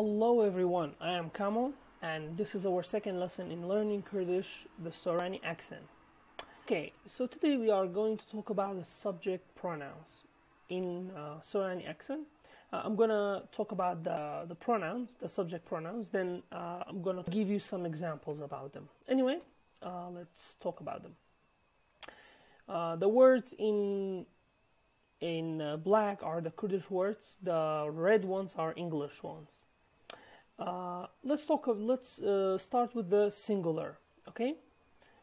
Hello everyone, I am Kamo and this is our second lesson in learning Kurdish, the Sorani accent. Okay, so today we are going to talk about the subject pronouns in uh, Sorani accent. Uh, I'm gonna talk about the, the pronouns, the subject pronouns, then uh, I'm gonna give you some examples about them. Anyway, uh, let's talk about them. Uh, the words in in uh, black are the Kurdish words, the red ones are English ones. Uh, let's talk. Of, let's uh, start with the singular. Okay,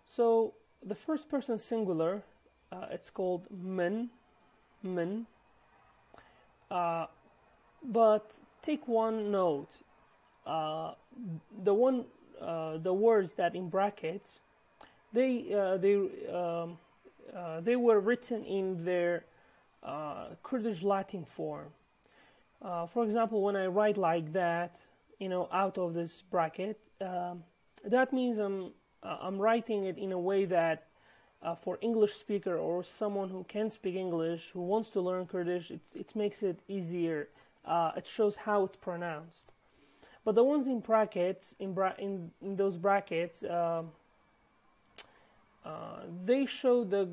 so the first person singular, uh, it's called men, men. Uh, but take one note. Uh, the one, the words that in brackets, they they um, they were written in their Kurdish Latin form. for example, when I write like that, you know out of this bracket. Um, that means I'm uh, I'm writing it in a way that uh, for English speaker or someone who can speak English who wants to learn Kurdish it, it makes it easier. Uh, it shows how it's pronounced. But the ones in brackets in, bra- in, in those brackets um, uh, they show the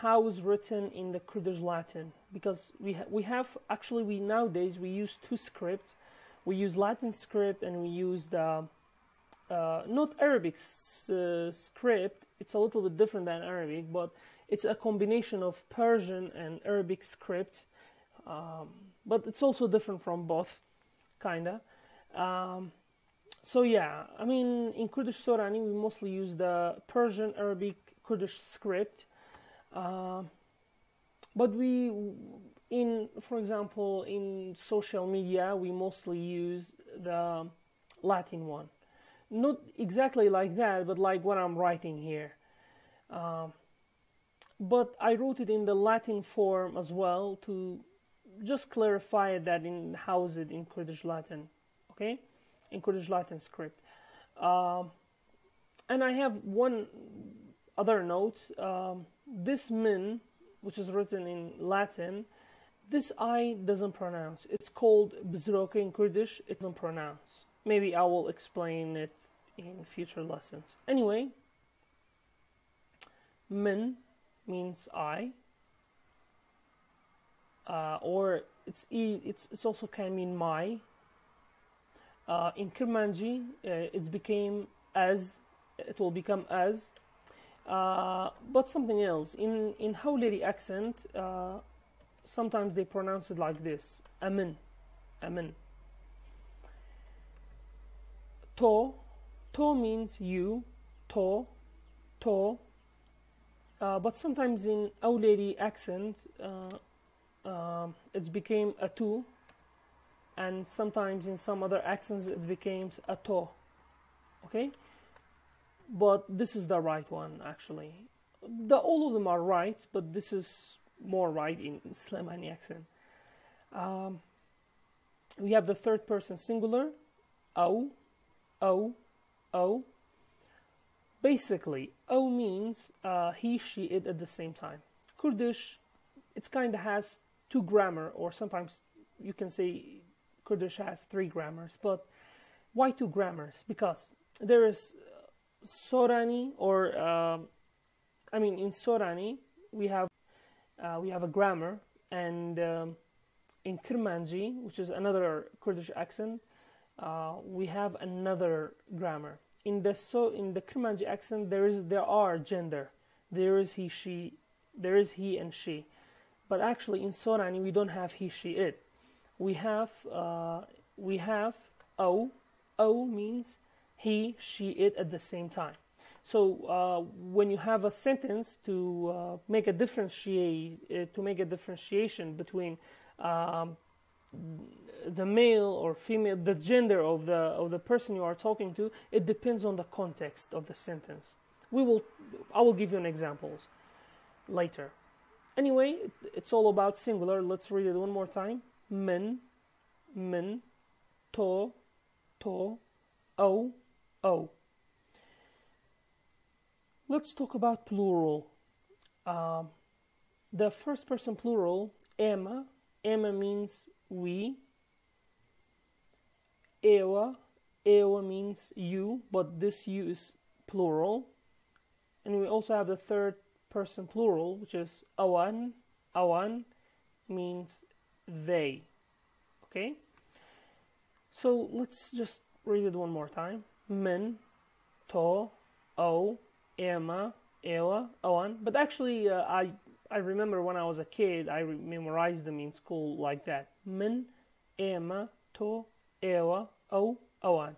how it's written in the Kurdish Latin. Because we ha- we have actually we nowadays we use two scripts we use Latin script and we use the uh, not Arabic uh, script. It's a little bit different than Arabic, but it's a combination of Persian and Arabic script. Um, but it's also different from both, kinda. Um, so yeah, I mean, in Kurdish Sorani, we mostly use the Persian, Arabic, Kurdish script. Uh, but we in for example in social media we mostly use the latin one. Not exactly like that but like what i'm writing here. Um, but i wrote it in the latin form as well to just clarify that in is it in kurdish latin okay? In kurdish latin script. Um, and i have one other note. Um, this min which is written in latin this I doesn't pronounce. It's called Bzroka in Kurdish. It doesn't pronounce. Maybe I will explain it in future lessons. Anyway, min means I, uh, or it's it's it's also can mean my. Uh, in Kurmanji, uh, it's became as. It will become as. Uh, but something else in in Hawleri accent uh, sometimes they pronounce it like this amin amin. To to means you to to. Uh, but sometimes in Hawleri accent uh, uh, it became a tu and sometimes in some other accents it becomes a to okay? But this is the right one actually. The all of them are right but this is more right in Slemani accent. Um, we have the third person singular, o, o, o. Basically, o means uh, he, she, it at the same time. Kurdish, it kind of has two grammar, or sometimes you can say Kurdish has three grammars. But why two grammars? Because there is Sorani, or uh, I mean, in Sorani we have uh, we have a grammar, and um, in Kurmanji, which is another Kurdish accent, uh, we have another grammar. In the so in the Kurmanji accent, there is there are gender, there is he she, there is he and she, but actually in Sorani we don't have he she it. We have uh, we have o, o means he she it at the same time. So uh, when you have a sentence to uh, make a differentiate uh, to make a differentiation between um, the male or female, the gender of the of the person you are talking to, it depends on the context of the sentence. We will, I will give you an examples later. Anyway, it's all about singular. Let's read it one more time. Men, men, to, to, o, o. Let's talk about plural. Uh, the first person plural, Emma. Emma means we. ewa. Ewa means you, but this you is plural. And we also have the third person plural, which is awan. Awan means they. Okay? So let's just read it one more time. Men, to, o, ema, ewa, awan. But actually, uh, I I remember when I was a kid, I memorized them in school like that. Min, ema, to, ewa, o, awan.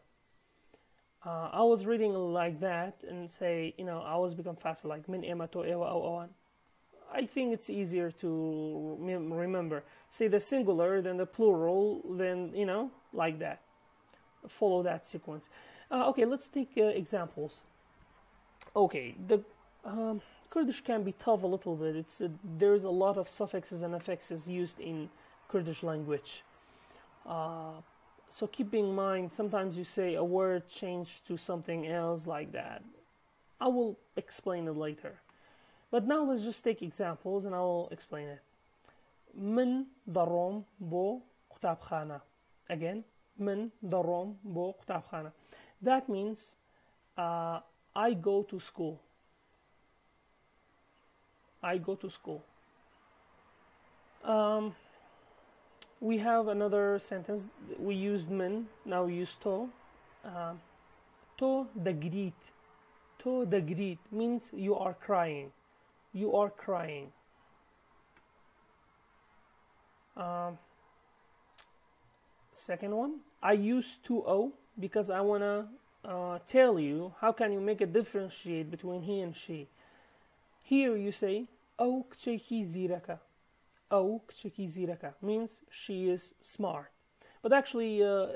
Uh, I was reading like that and say, you know, I always become faster, like min, ema, to, ewa, o, awan. I think it's easier to remember. Say the singular, then the plural, then, you know, like that. Follow that sequence. Uh, okay, let's take uh, examples. Okay, the um, Kurdish can be tough a little bit. It's there's a lot of suffixes and affixes used in Kurdish language. Uh, so keep in mind, sometimes you say a word changed to something else like that. I will explain it later. But now let's just take examples and I will explain it. من دروم بو كتابخانة. Again, من دروم بو كتابخانة. That means uh, I go to school. I go to school. Um, we have another sentence. We used men, now we use to. Uh, to the greet. To the greet means you are crying. You are crying. Um, second one, I use to o because I want to uh, tell you how can you make a differentiate between he and she. Here you say أو كتشيكي زيركا أو كتشيكي زيركا means she is smart. But actually uh,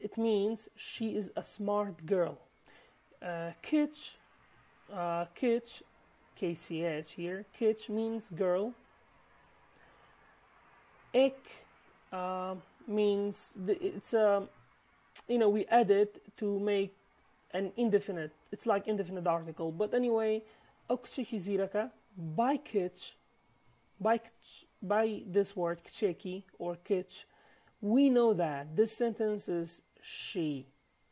it means she is a smart girl. Uh, kitch, uh, kitch, KCH here, kitch means girl. Ek uh, means the, it's a, um, you know, we added to make an indefinite. It's like indefinite article. But anyway, Okchihiziraka, by kitch, by, by this word kcheki or kitch, we know that this sentence is she.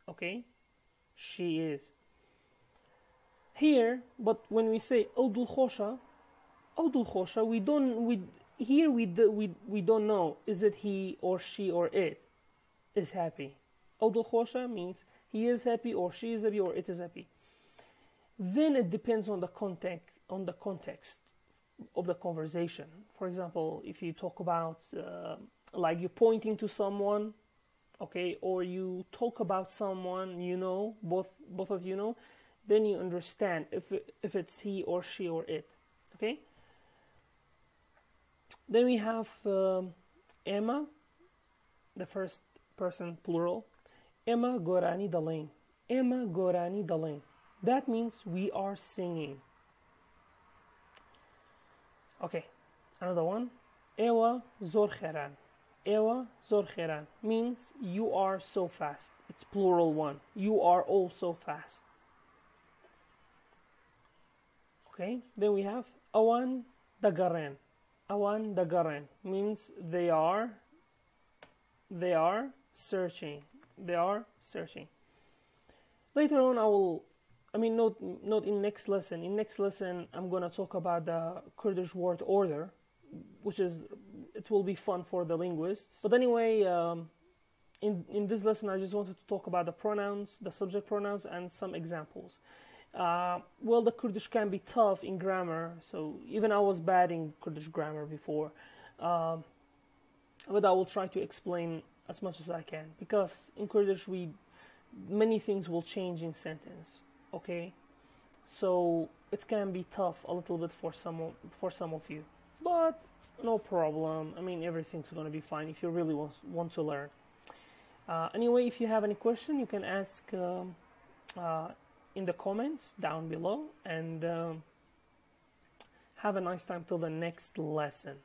Okay? She is. Here, but when we say Odul Khosha, we don't, we, here we, we, we don't know is it he or she or it is happy. Khosha means he is happy or she is happy or it is happy. Then it depends on the context on the context of the conversation. For example if you talk about uh, like you're pointing to someone okay or you talk about someone you know both both of you know then you understand if if it's he or she or it okay? Then we have um, Emma the first person plural Emma Gorani Dalin Emma Gorani Dalin that means we are singing. Okay, another one. Ewa zor Ewa zor means you are so fast. It's plural one. You are all so fast. Okay, then we have awan dagaren. Awan dagaren means they are they are searching. They are searching. Later on I will I mean, not not in next lesson. In next lesson, I'm gonna talk about the Kurdish word order, which is it will be fun for the linguists. But anyway, um, in in this lesson, I just wanted to talk about the pronouns, the subject pronouns, and some examples. Uh, well, the Kurdish can be tough in grammar, so even I was bad in Kurdish grammar before, um, but I will try to explain as much as I can because in Kurdish we many things will change in sentence okay? So it can be tough a little bit for some of, for some of you but no problem. I mean everything's to be fine if you really want, want to learn. Uh, anyway if you have any question you can ask um, uh, in the comments down below and um, have a nice time till the next lesson